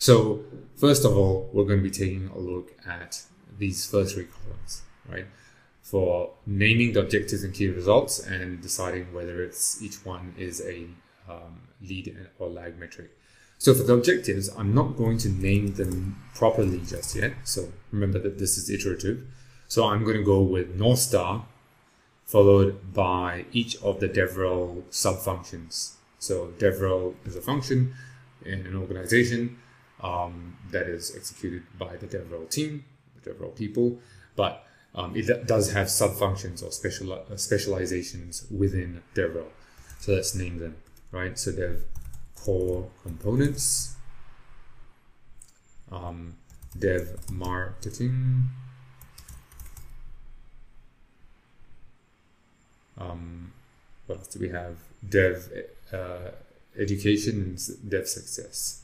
So first of all, we're going to be taking a look at these first three columns, right? For naming the objectives and key results and deciding whether it's each one is a um, lead or lag metric. So for the objectives, I'm not going to name them properly just yet. So remember that this is iterative. So I'm going to go with North Star followed by each of the DevRel sub-functions. So DevRel is a function in an organization um, that is executed by the DevRel team, the DevRel people, but um, it does have sub-functions or special uh, specializations within DevRel. So let's name them, right? So dev core components, um, dev marketing, um, what else do we have? Dev uh, education and dev success.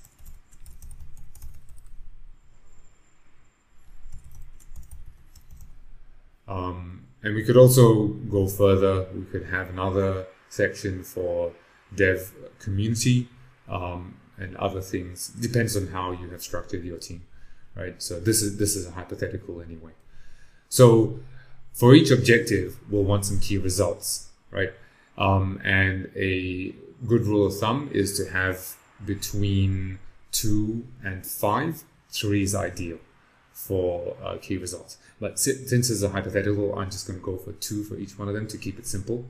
Um, and we could also go further. We could have another section for dev community um, and other things. Depends on how you have structured your team, right? So this is this is a hypothetical anyway. So for each objective, we'll want some key results, right? Um, and a good rule of thumb is to have between two and five. Three is ideal for uh, key results. But since it's a hypothetical, I'm just going to go for two for each one of them to keep it simple.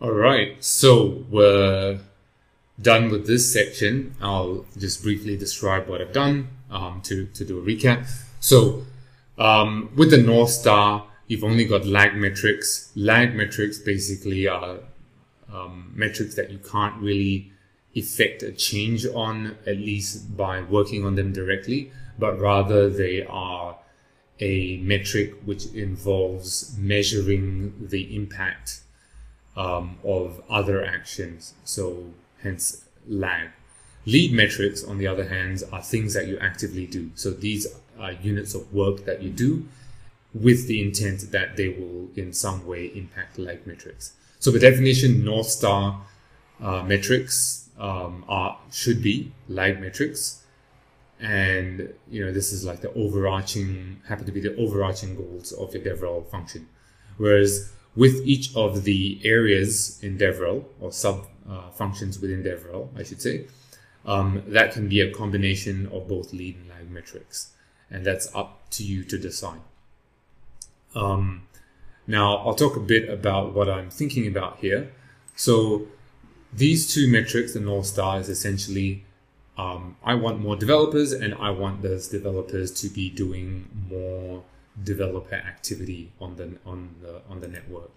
All right, so we're done with this section. I'll just briefly describe what I've done um, to, to do a recap. So um, with the North Star, you've only got lag metrics. Lag metrics basically are um, metrics that you can't really effect a change on, at least by working on them directly, but rather they are a metric which involves measuring the impact um, of other actions. So hence lag. Lead metrics, on the other hand, are things that you actively do. So these are units of work that you do with the intent that they will in some way impact lag metrics. So by definition, North Star uh, metrics um, are should be lag metrics. And you know, this is like the overarching happen to be the overarching goals of your DevRel function. Whereas with each of the areas in DevRel or sub uh, functions within DevRel, I should say, um, that can be a combination of both lead and lag metrics, and that's up to you to decide. Um, now, I'll talk a bit about what I'm thinking about here. So, these two metrics, the North Star, is essentially um, I want more developers, and I want those developers to be doing more developer activity on the on the on the network,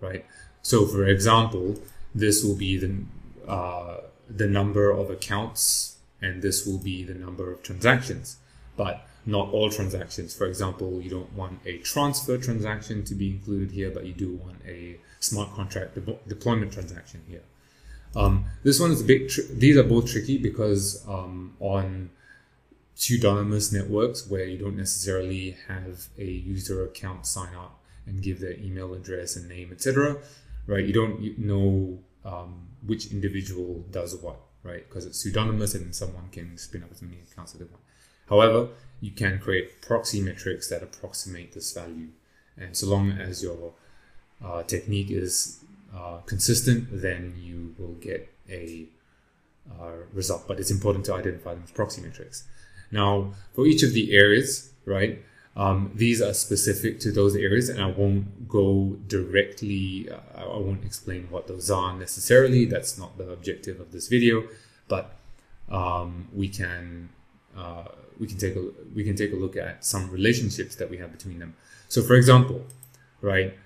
right? So, for example, this will be the uh, the number of accounts, and this will be the number of transactions, but not all transactions. For example, you don't want a transfer transaction to be included here, but you do want a smart contract de deployment transaction here. Um, this one is a bit. these are both tricky because um, on pseudonymous networks where you don't necessarily have a user account sign up and give their email address and name, etc. Right? You don't know um, which individual does what, right? Because it's pseudonymous and someone can spin up as many accounts as they want. However, you can create proxy metrics that approximate this value. And so long as your uh, technique is uh, consistent, then you will get a uh, result. But it's important to identify them as proxy metrics. Now, for each of the areas, right, um, these are specific to those areas, and I won't go directly, uh, I won't explain what those are necessarily. That's not the objective of this video, but um, we can uh, we can take a we can take a look at some relationships that we have between them. So, for example, right,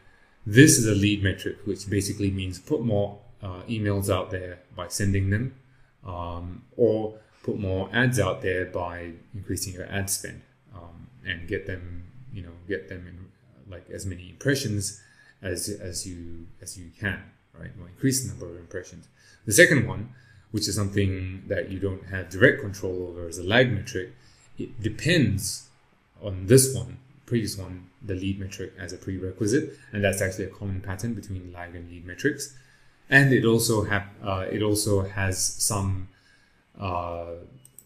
this is a lead metric, which basically means put more uh, emails out there by sending them, um, or put more ads out there by increasing your ad spend um, and get them, you know, get them in like as many impressions as as you as you can, right? Or increase the number of impressions. The second one, which is something that you don't have direct control over, is a lag metric. It depends on this one, previous one, the lead metric as a prerequisite, and that's actually a common pattern between lag and lead metrics. And it also have uh, it also has some uh,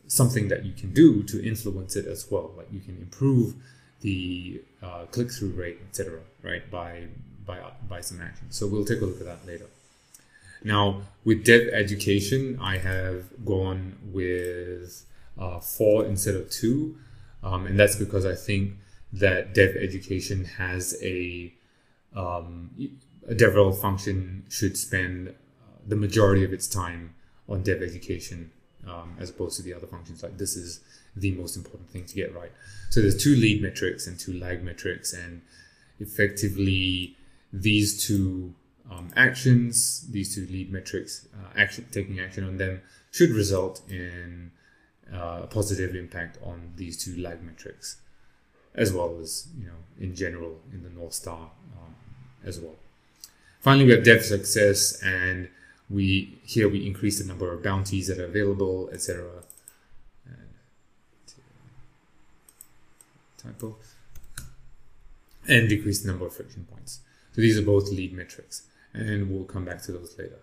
something that you can do to influence it as well. Like you can improve the uh, click through rate, etc. Right by by by some action. So we'll take a look at that later. Now with dev education, I have gone with uh, four instead of two, um, and that's because I think that dev education has a um, a DevRel function should spend the majority of its time on dev education um, as opposed to the other functions. Like this is the most important thing to get right. So there's two lead metrics and two lag metrics, and effectively these two um, actions, these two lead metrics, uh, action taking action on them should result in uh, a positive impact on these two lag metrics, as well as you know in general in the North Star um, as well. Finally, we have dev success, and we here we increase the number of bounties that are available, etc. Uh, typo and decrease the number of friction points. So these are both lead metrics, and we'll come back to those later.